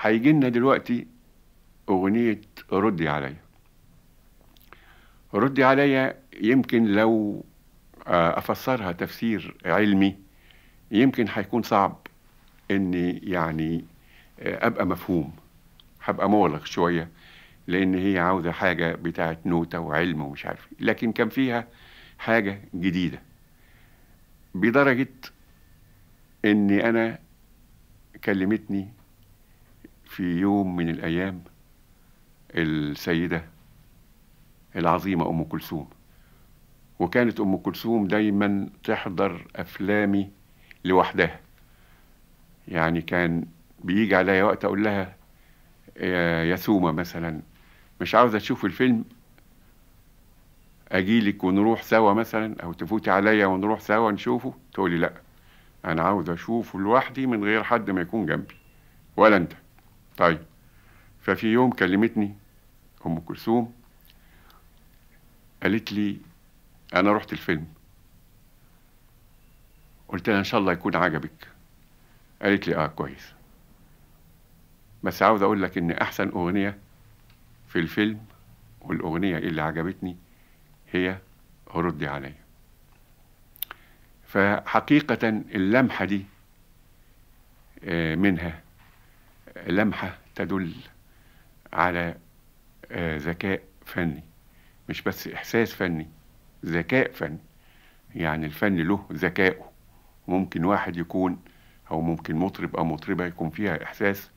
هيجي لنا دلوقتي أغنية ردي عليا. ردي عليا يمكن لو آه، أفسرها تفسير علمي يمكن هيكون صعب إني يعني آه، أبقى مفهوم. هبقى مغلق شوية لأن هي عاوزة حاجة بتاعت نوتة وعلم ومش عارف إيه. لكن كان فيها حاجة جديدة. بدرجة إني أنا كلمتني في يوم من الأيام السيدة العظيمة أم كلثوم. وكانت أم كلثوم دايما تحضر أفلامي لوحدها. يعني كان بيجي عليا وقت أقول لها يا سومة مثلا مش عاوزة تشوف الفيلم؟ أجيلك ونروح سوا مثلا أو تفوتي عليا ونروح سوا نشوفه؟ تقولي لأ أنا عاوز أشوفه لوحدي من غير حد ما يكون جنبي ولا أنت. طيب. ففي يوم كلمتني أم كلثوم قالت لي أنا رحت الفيلم. قلت لها إن شاء الله يكون عجبك. قالت لي آه كويس. بس عاوز أقول لك إن أحسن أغنية في الفيلم والأغنية اللي عجبتني هي ردي عليا. فحقيقة اللمحة دي آه، منها لمحة تدل على آه، ذكاء فني. مش بس إحساس فني ذكاء فني. يعني الفن له ذكائه. ممكن واحد يكون أو ممكن مطرب أو مطربة يكون فيها إحساس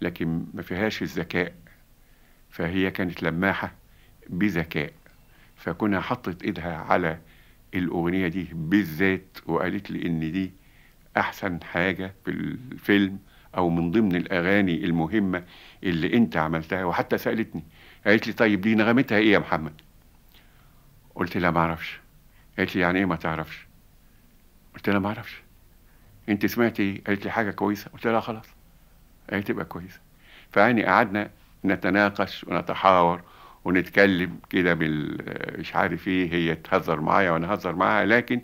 لكن ما فيهاش الذكاء. فهي كانت لماحة بذكاء. فكنا حطت إيدها على الأغنية دي بالذات وقالت لي إن دي أحسن حاجة في الفيلم. أو من ضمن الأغاني المهمة اللي أنت عملتها وحتى سألتني. قالت لي طيب دي نغمتها إيه يا محمد؟ قلت لها ما أعرفش. قالت لي يعني إيه ما تعرفش؟ قلت لها ما أعرفش. أنت سمعتي إيه؟ قالت لي حاجة كويسة. قلت لها خلاص. هي تبقى كويسة. فيعني قعدنا نتناقش ونتحاور ونتكلم كده بال مش عارف إيه هي تهزر معايا وأنا أهزر معاها. لكن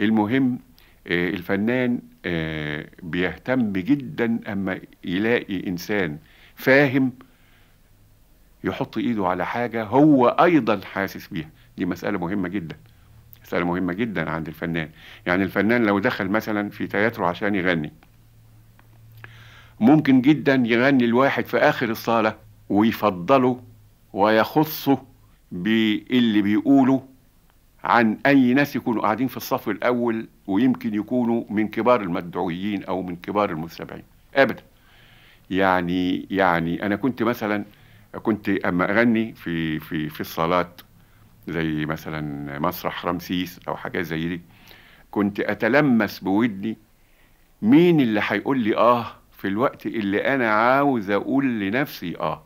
المهم الفنان آه، بيهتم جدا أما يلاقي إنسان فاهم يحط إيده على حاجة هو أيضا حاسس بيها. دي مسألة مهمة جدا مسألة مهمة جدا عند الفنان. يعني الفنان لو دخل مثلا في تياترو عشان يغني ممكن جدا يغني الواحد في آخر الصالة ويفضله ويخصه باللي بيقوله عن أي ناس يكونوا قاعدين في الصف الأول ويمكن يكونوا من كبار المدعويين أو من كبار المستمعين أبدا. يعني يعني أنا كنت مثلا كنت أما أغني في في في الصالات زي مثلا مسرح رمسيس أو حاجات زي دي. كنت أتلمس بودني مين اللي هيقول لي آه في الوقت اللي أنا عاوز أقول لنفسي آه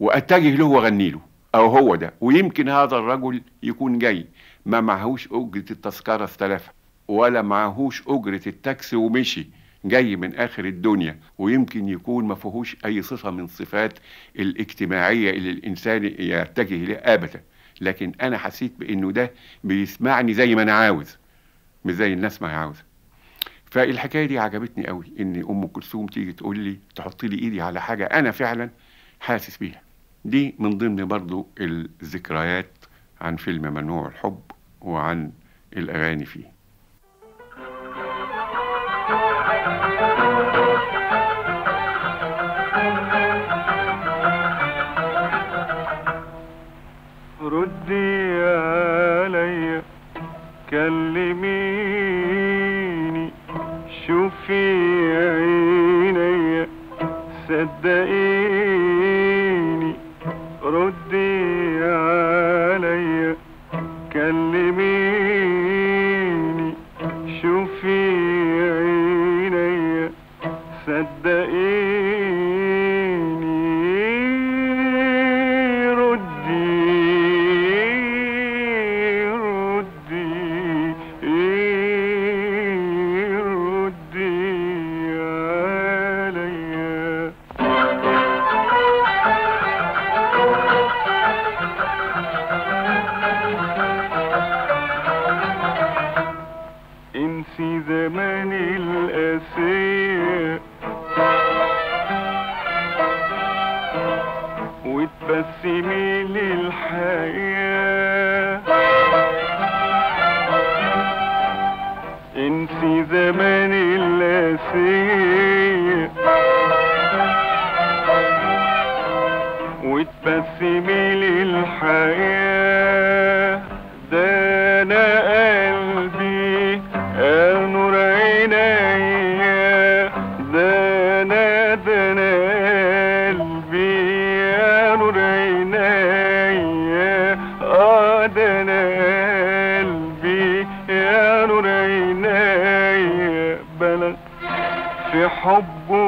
وأتجه له وأغني له. أو هو ده. ويمكن هذا الرجل يكون جاي. ما معهوش أجرة التذكرة استلفها. ولا معهوش أجرة التاكسي ومشي جاي من آخر الدنيا ويمكن يكون ما فيهوش أي صفة من صفات الاجتماعية اللي الإنسان يتجه إليها ابدا. لكن أنا حسيت بإنه ده بيسمعني زي ما أنا عاوز مش زي الناس ما هي عاوزة. فالحكاية دي عجبتني قوي إن أم كلثوم تيجي تقول لي تحط لي إيدي على حاجة أنا فعلا حاسس بيها. دي من ضمن برضو الذكريات عن فيلم ممنوع الحب وعن الأغاني فيه. ردي عليا كلميني شوفي عينيا صدقيني ردي عليا كلميني شوفي عينيا صدقيني. وتبسمي للحياة انسي زمان اللاسية وتبسمي للحياة في حبه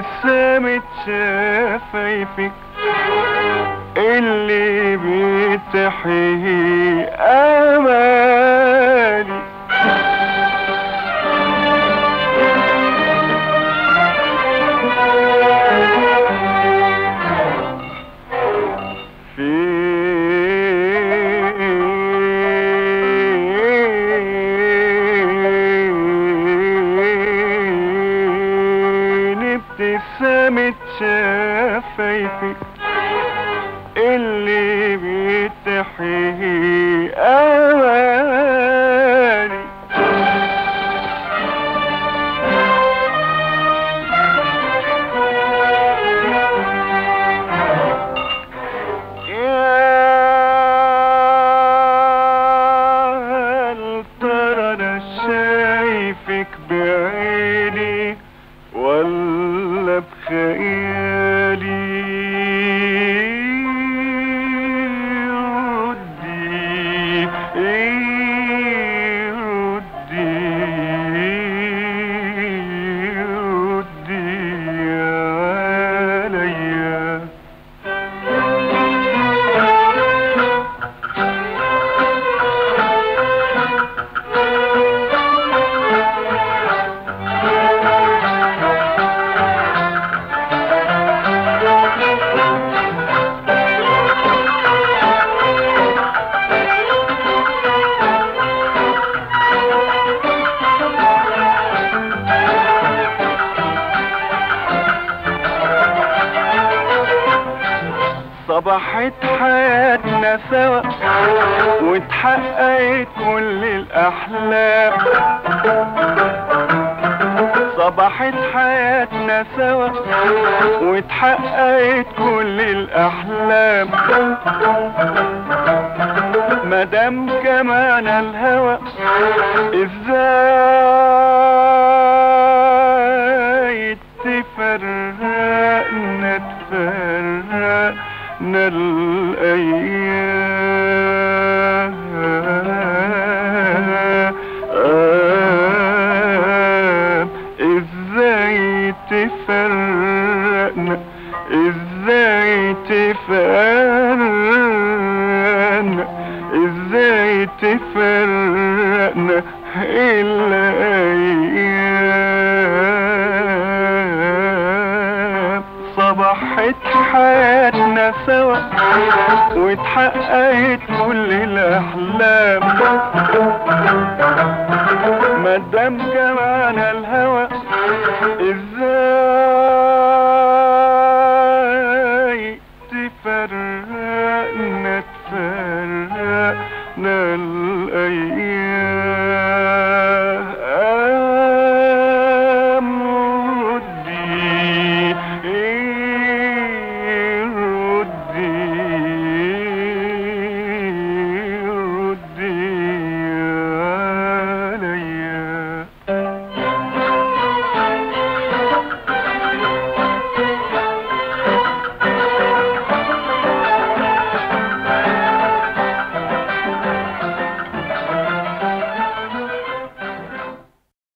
ابتسامة شفايفك اللي بتحيي صبحت حياتنا سوا واتحققت كل الأحلام. صبحت حياتنا سوا واتحققت كل الأحلام. مدام كمان الهوى إزاي عشت حياتنا سوا. واتحققت كل الأحلام. مدام جمعنا الهوى إزاي